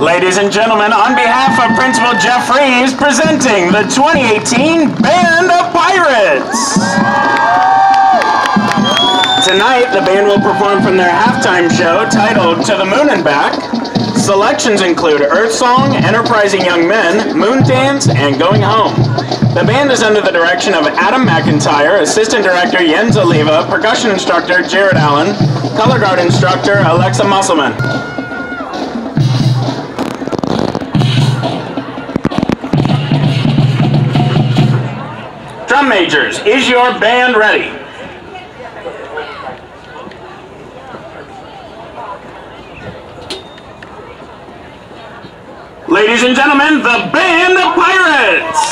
Ladies and gentlemen, on behalf of Principal Jeff Reeves, presenting the 2018 Band of Pirates. Tonight, the band will perform from their halftime show titled To the Moon and Back. Selections include Earth Song, Enterprising Young Men, Moon Dance, and Going Home. The band is under the direction of Adam McIntyre, Assistant Director Jens Oliva, Percussion Instructor Jared Allen, Color Guard Instructor Alexa Musselman. Drum majors, is your band ready? Ladies and gentlemen, the Band of Pirates!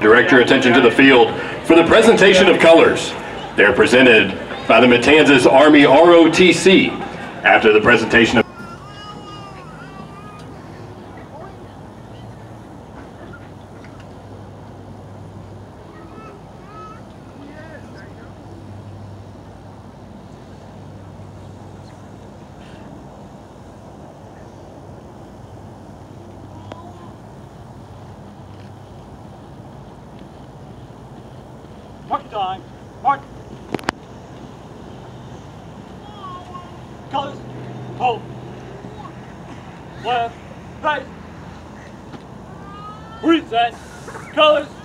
Direct your attention to the field for the presentation of colors. They're presented by the Matanzas Army ROTC. After the presentation of time. Mark. Colors. Hold. Left. Right. Reset. Colors.